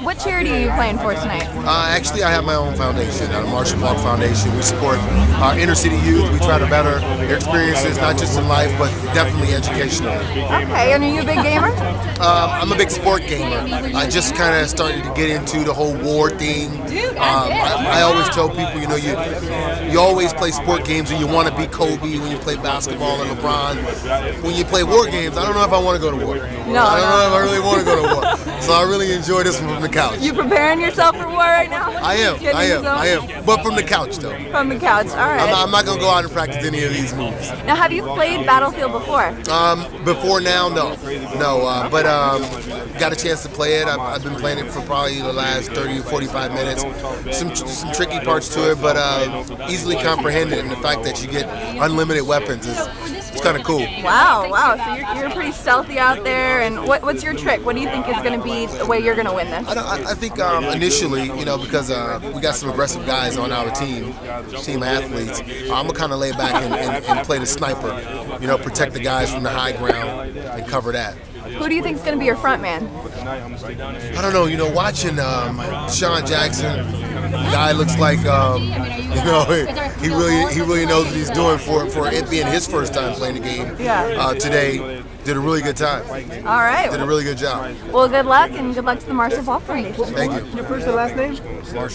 What charity are you playing for tonight? Uh, actually, I have my own foundation, the Marshall Faulk Foundation. We support our inner city youth. We try to better their experiences, not just in life, but definitely educationally. Okay, and are you a big gamer? Um, I'm a big sport gamer. I just kind of started to get into the whole war thing. Um, I, I always tell people, you know, you you always play sport games and you want to be Kobe when you play basketball and LeBron. When you play war games, I don't know if I want to go to war. No, I don't no. know if I really want to go to war. So I really enjoy this one from the couch. You preparing yourself for war right now? I am, I am. I am. But from the couch, though. From the couch. All right. I'm not, I'm not gonna go out and practice any of these moves. now, have you played Battlefield before? Um, before now, no, no. Uh, but um, got a chance to play it. I've, I've been playing it for probably the last 30 or 45 minutes. Some some tricky parts to it, but uh, easily comprehended. And the fact that you get unlimited weapons is it's kind of cool. Wow, wow. So you're, you're pretty stealthy out there. And what, what's your trick? What do you think is going to be the way you're going to win this? I, don't, I, I think um, initially, you know, because uh, we got some aggressive guys on our team, team athletes, I'm gonna kind of lay back and, and, and play the sniper. You know, protect the guys from the high ground and cover that. Who do you think is going to be your front man? I don't know, you know, watching um, Sean Jackson, guy looks like, um, you know, he, he really he really knows what he's doing for for it being his first time playing the game. Uh, today, did a really good time. All right. Did a really good job. Well, good luck and good luck to the Marshall Faulk Foundation. Thank you. Your first and last name? Marshall.